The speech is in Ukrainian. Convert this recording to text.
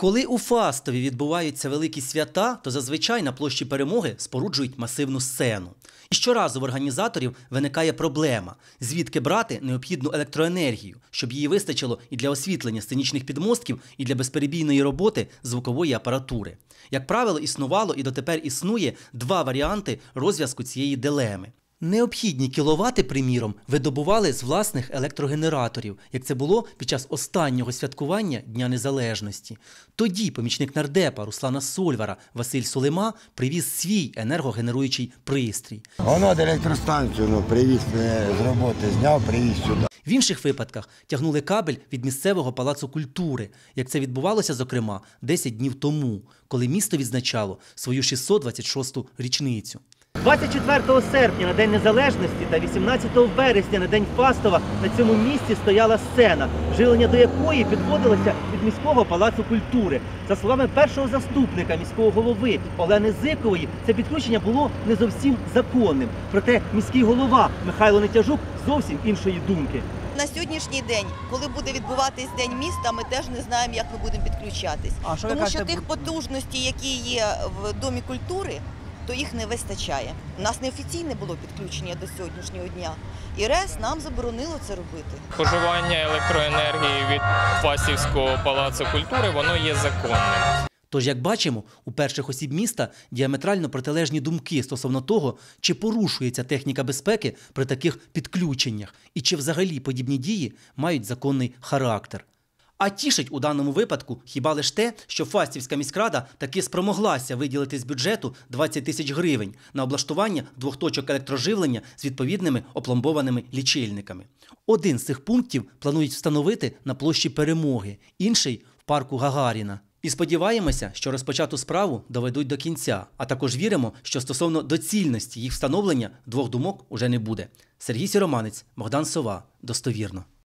Коли у Фастові відбуваються великі свята, то зазвичай на площі перемоги споруджують масивну сцену. І щоразу в організаторів виникає проблема, звідки брати необхідну електроенергію, щоб її вистачило і для освітлення сценічних підмостків, і для безперебійної роботи звукової апаратури. Як правило, існувало і дотепер існує два варіанти розв'язку цієї дилеми. Необхідні кіловати, приміром, видобували з власних електрогенераторів, як це було під час останнього святкування Дня Незалежності. Тоді помічник нардепа Руслана Сольвара Василь Сулима привіз свій енергогенеруючий пристрій. Воно до електростанцію ну, привіз е, з роботи, зняв, привіз сюди. В інших випадках тягнули кабель від місцевого палацу культури, як це відбувалося, зокрема, 10 днів тому, коли місто відзначало свою 626-ту річницю. 24 серпня на День Незалежності та 18 вересня на День Фастова на цьому місці стояла сцена, жилення до якої підводилося від міського палацу культури. За словами першого заступника міського голови Олени Зикової, це підключення було не зовсім законним. Проте міський голова Михайло Нетяжук зовсім іншої думки. На сьогоднішній день, коли буде відбуватись день міста, ми теж не знаємо, як ми будемо підключатись. А що Тому що тих потужностей, які є в домі культури, то їх не вистачає. У нас неофіційне було підключення до сьогоднішнього дня. І РЕС нам заборонило це робити. Споживання електроенергії від Фастівського палацу культури воно є законним. Тож, як бачимо, у перших осіб міста діаметрально протилежні думки стосовно того, чи порушується техніка безпеки при таких підключеннях, і чи взагалі подібні дії мають законний характер. А тішить у даному випадку хіба лише те, що Фастівська міськрада таки спромоглася виділити з бюджету 20 тисяч гривень на облаштування двох точок електроживлення з відповідними опломбованими лічильниками. Один з цих пунктів планують встановити на площі Перемоги, інший в парку Гагаріна. І сподіваємося, що розпочату справу доведуть до кінця, а також віримо, що стосовно доцільності їх встановлення двох думок уже не буде. Сергій Сіроманець, Богдан Сова. Достовірно.